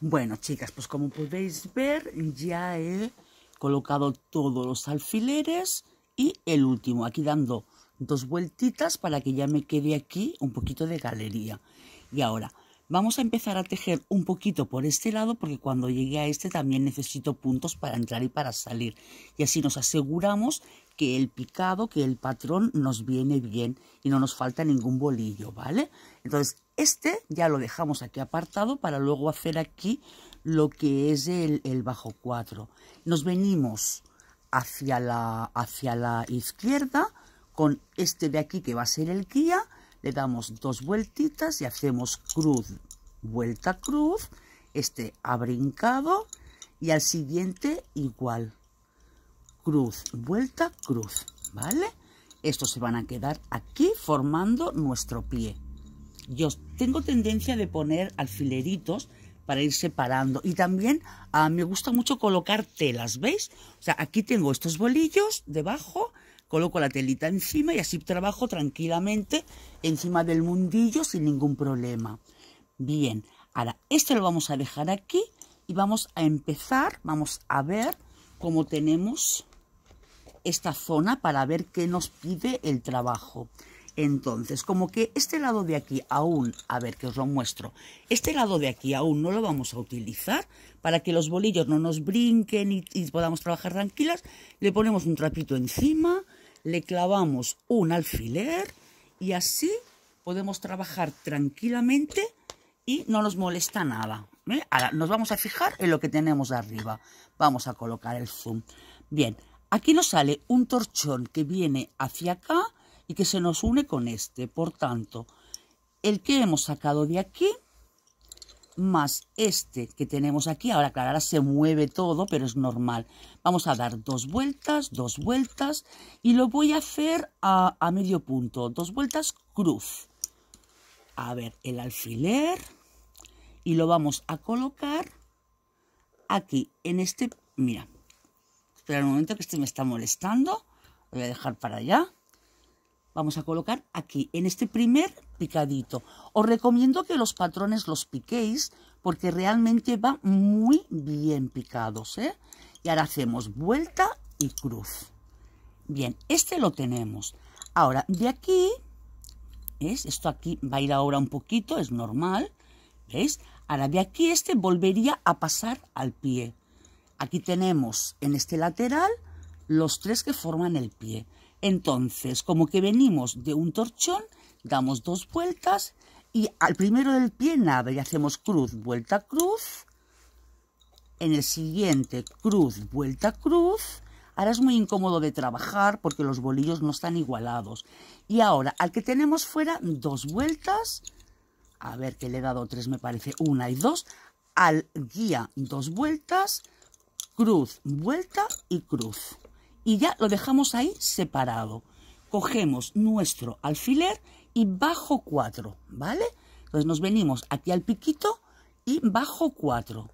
Bueno, chicas, pues como podéis ver, ya he colocado todos los alfileres y el último, aquí dando dos vueltitas para que ya me quede aquí un poquito de galería. Y ahora, vamos a empezar a tejer un poquito por este lado porque cuando llegue a este también necesito puntos para entrar y para salir. Y así nos aseguramos que el picado, que el patrón nos viene bien y no nos falta ningún bolillo, ¿vale? Entonces, este ya lo dejamos aquí apartado para luego hacer aquí lo que es el, bajo 4. Nos venimos hacia la, hacia la izquierda con este de aquí que va a ser el guía, le damos dos vueltitas y hacemos cruz, vuelta, cruz, este ha brincado y al siguiente igual, cruz, vuelta, cruz, ¿vale? Estos se van a quedar aquí formando nuestro pie. Yo tengo tendencia de poner alfileritos para ir separando. Y también ah, me gusta mucho colocar telas, ¿veis? O sea, aquí tengo estos bolillos debajo, coloco la telita encima y así trabajo tranquilamente encima del mundillo sin ningún problema. Bien, ahora este lo vamos a dejar aquí y vamos a empezar, vamos a ver cómo tenemos esta zona para ver qué nos pide el trabajo. Entonces, como que este lado de aquí aún, a ver que os lo muestro, este lado de aquí aún no lo vamos a utilizar para que los bolillos no nos brinquen y, podamos trabajar tranquilas, le ponemos un trapito encima, le clavamos un alfiler y así podemos trabajar tranquilamente y no nos molesta nada. ¿eh? Ahora nos vamos a fijar en lo que tenemos arriba. Vamos a colocar el zoom. Bien, aquí nos sale un torchón que viene hacia acá y que se nos une con este. Por tanto, el que hemos sacado de aquí más este que tenemos aquí, ahora claro, ahora se mueve todo, pero es normal. Vamos a dar dos vueltas, dos vueltas y lo voy a hacer a, medio punto, dos vueltas cruz. A ver, el alfiler y lo vamos a colocar aquí, en este, mira, espera un momento que este me está molestando, lo voy a dejar para allá vamos a colocar aquí, en este primer picadito. Os recomiendo que los patrones los piquéis porque realmente va muy bien picados. ¿eh? Y ahora hacemos vuelta y cruz. Bien, este lo tenemos. Ahora, de aquí, ¿ves? Esto aquí va a ir ahora un poquito, es normal. ¿Veis? Ahora, de aquí este volvería a pasar al pie. Aquí tenemos en este lateral los tres que forman el pie. Entonces, como que venimos de un torchón, damos dos vueltas y al primero del pie nada y hacemos cruz, vuelta, cruz. En el siguiente, cruz, vuelta, cruz. Ahora es muy incómodo de trabajar porque los bolillos no están igualados. Y ahora, al que tenemos fuera, dos vueltas. A ver, que le he dado tres, me parece, una y dos. Al guía, dos vueltas. Cruz, vuelta y cruz y ya lo dejamos ahí separado. Cogemos nuestro alfiler y bajo 4, ¿vale? Entonces nos venimos aquí al piquito y bajo 4.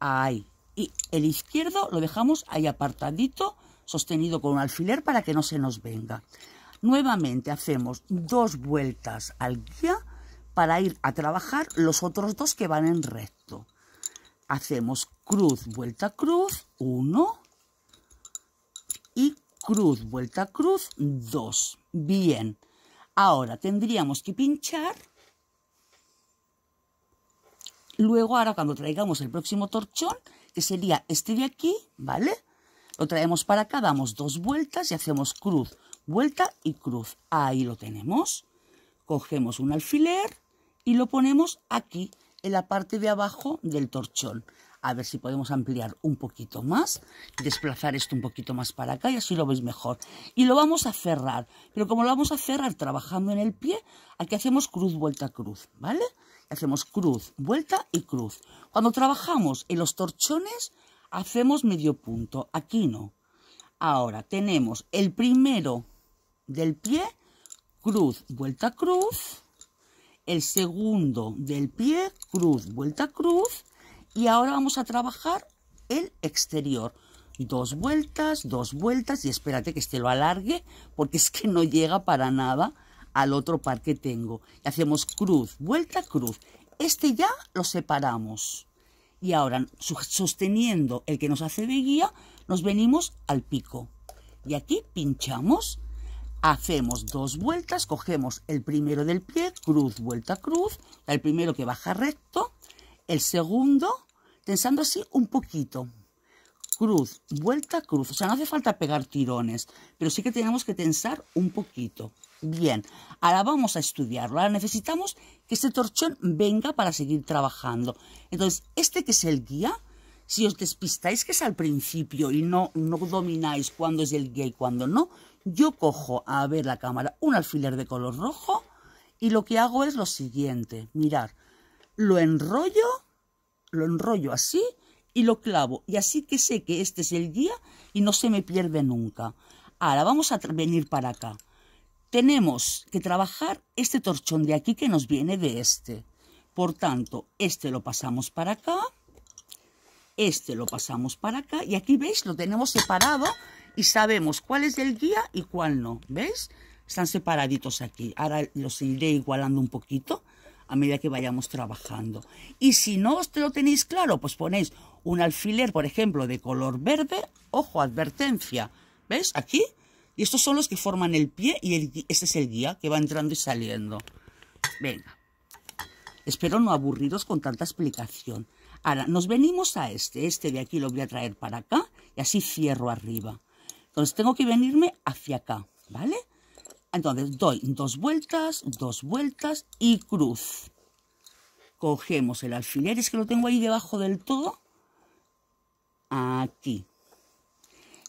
Ahí. Y el izquierdo lo dejamos ahí apartadito, sostenido con un alfiler para que no se nos venga. Nuevamente hacemos dos vueltas al guía para ir a trabajar los otros dos que van en recto. Hacemos cruz, vuelta, cruz, uno, y cruz, vuelta cruz, 2. Bien. Ahora tendríamos que pinchar. Luego, ahora cuando traigamos el próximo torchón, que sería este de aquí, ¿vale? Lo traemos para acá, damos dos vueltas y hacemos cruz, vuelta y cruz. Ahí lo tenemos. Cogemos un alfiler y lo ponemos aquí, en la parte de abajo del torchón a ver si podemos ampliar un poquito más, desplazar esto un poquito más para acá y así lo veis mejor. Y lo vamos a cerrar, pero como lo vamos a cerrar trabajando en el pie, aquí hacemos cruz, vuelta, cruz, ¿vale? Hacemos cruz, vuelta y cruz. Cuando trabajamos en los torchones, hacemos medio punto, aquí no. Ahora tenemos el primero del pie, cruz, vuelta, cruz. El segundo del pie, cruz, vuelta, cruz y ahora vamos a trabajar el exterior. Dos vueltas, dos vueltas y espérate que este lo alargue porque es que no llega para nada al otro par que tengo. Y hacemos cruz, vuelta, cruz. Este ya lo separamos. Y ahora, sosteniendo el que nos hace de guía, nos venimos al pico. Y aquí pinchamos, hacemos dos vueltas, cogemos el primero del pie, cruz, vuelta, cruz, el primero que baja recto, el segundo, tensando así un poquito, cruz, vuelta, cruz. O sea, no hace falta pegar tirones, pero sí que tenemos que tensar un poquito. Bien, ahora vamos a estudiarlo. Ahora necesitamos que este torchón venga para seguir trabajando. Entonces, este que es el guía, si os despistáis que es al principio y no, no domináis cuándo es el guía y cuándo no, yo cojo a ver la cámara un alfiler de color rojo y lo que hago es lo siguiente. Mirar, lo enrollo, lo enrollo así y lo clavo. Y así que sé que este es el guía y no se me pierde nunca. Ahora vamos a venir para acá. Tenemos que trabajar este torchón de aquí que nos viene de este. Por tanto, este lo pasamos para acá. Este lo pasamos para acá. Y aquí, ¿veis? Lo tenemos separado y sabemos cuál es el guía y cuál no. ¿Veis? Están separaditos aquí. Ahora los iré igualando un poquito a medida que vayamos trabajando. Y si no os lo tenéis claro, pues ponéis un alfiler, por ejemplo, de color verde, ojo, advertencia, ¿ves? Aquí, y estos son los que forman el pie y este es el guía que va entrando y saliendo. Venga, espero no aburriros con tanta explicación. Ahora, nos venimos a este, este de aquí lo voy a traer para acá y así cierro arriba. Entonces tengo que venirme hacia acá, ¿vale? Entonces doy dos vueltas, dos vueltas y cruz. Cogemos el alfiler, es que lo tengo ahí debajo del todo. Aquí.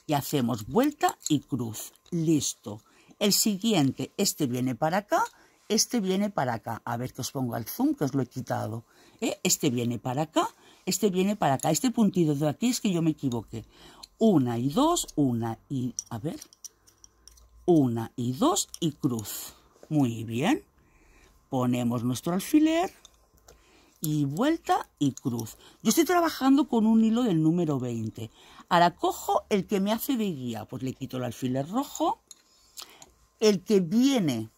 Y hacemos vuelta y cruz. Listo. El siguiente, este viene para acá, este viene para acá. A ver que os pongo al zoom, que os lo he quitado. ¿Eh? Este viene para acá, este viene para acá. Este puntito de aquí es que yo me equivoqué. Una y dos, una y... A ver una y dos y cruz. Muy bien. Ponemos nuestro alfiler y vuelta y cruz. Yo estoy trabajando con un hilo del número 20. Ahora cojo el que me hace de guía, pues le quito el alfiler rojo. El que viene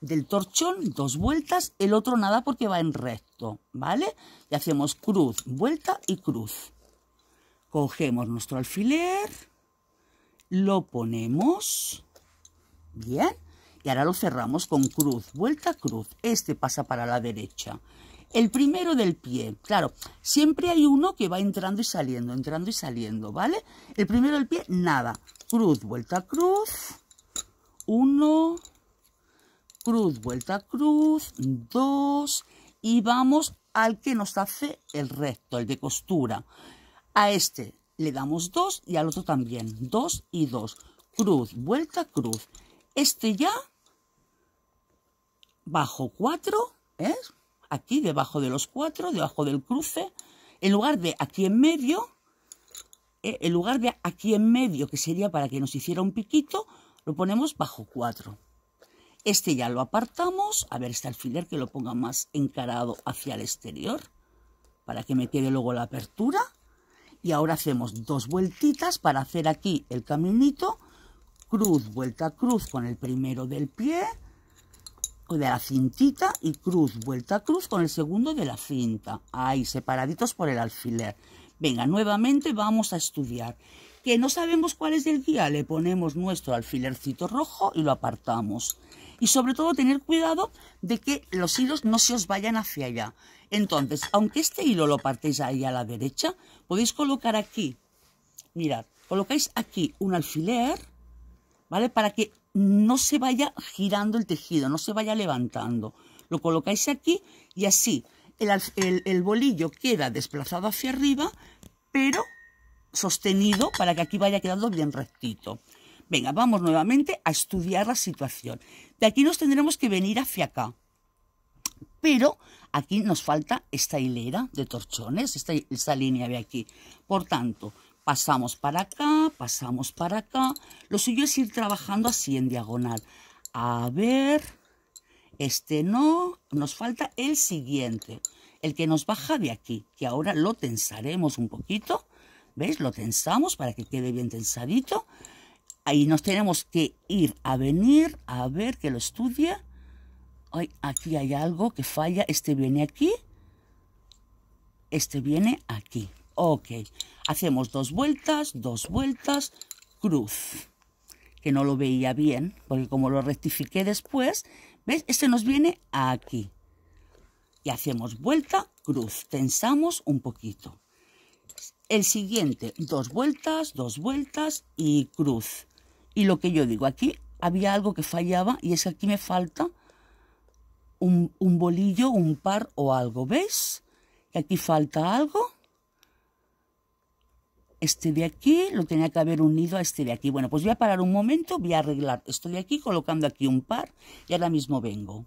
del torchón, dos vueltas, el otro nada porque va en recto, ¿vale? Y hacemos cruz, vuelta y cruz. Cogemos nuestro alfiler, lo ponemos Bien. Y ahora lo cerramos con cruz, vuelta cruz. Este pasa para la derecha. El primero del pie, claro, siempre hay uno que va entrando y saliendo, entrando y saliendo, ¿vale? El primero del pie, nada. Cruz, vuelta, cruz. Uno. Cruz, vuelta, cruz. Dos. Y vamos al que nos hace el recto, el de costura. A este le damos dos y al otro también. Dos y dos. Cruz, vuelta, cruz. Este ya, bajo cuatro, ¿eh? aquí debajo de los cuatro, debajo del cruce, en lugar de aquí en medio, ¿eh? en lugar de aquí en medio, que sería para que nos hiciera un piquito, lo ponemos bajo cuatro. Este ya lo apartamos, a ver este alfiler que lo ponga más encarado hacia el exterior, para que me quede luego la apertura. Y ahora hacemos dos vueltitas para hacer aquí el caminito cruz, vuelta, cruz con el primero del pie de la cintita y cruz, vuelta, cruz con el segundo de la cinta. Ahí, separaditos por el alfiler. Venga, nuevamente vamos a estudiar. Que no sabemos cuál es el guía, le ponemos nuestro alfilercito rojo y lo apartamos. Y sobre todo tener cuidado de que los hilos no se os vayan hacia allá. Entonces, aunque este hilo lo partéis ahí a la derecha, podéis colocar aquí, mirad, colocáis aquí un alfiler ¿vale? Para que no se vaya girando el tejido, no se vaya levantando. Lo colocáis aquí y así el, bolillo queda desplazado hacia arriba, pero sostenido para que aquí vaya quedando bien rectito. Venga, vamos nuevamente a estudiar la situación. De aquí nos tendremos que venir hacia acá. Pero aquí nos falta esta hilera de torchones, esta, esta línea de aquí. Por tanto, pasamos para acá, pasamos para acá. Lo suyo es ir trabajando así en diagonal. A ver, este no, nos falta el siguiente, el que nos baja de aquí, que ahora lo tensaremos un poquito. ¿Veis? Lo tensamos para que quede bien tensadito. Ahí nos tenemos que ir a venir, a ver que lo estudie. Ay, aquí hay algo que falla. Este viene aquí. este viene aquí. Ok, hacemos dos vueltas, dos vueltas, cruz. Que no lo veía bien, porque como lo rectifiqué después, ¿ves? Este nos viene aquí. Y hacemos vuelta, cruz. Tensamos un poquito. El siguiente, dos vueltas, dos vueltas y cruz. Y lo que yo digo, aquí había algo que fallaba y es que aquí me falta un, un bolillo, un par o algo. ¿Ves? Que aquí falta algo este de aquí lo tenía que haber unido a este de aquí. Bueno, pues voy a parar un momento, voy a arreglar esto de aquí colocando aquí un par y ahora mismo vengo.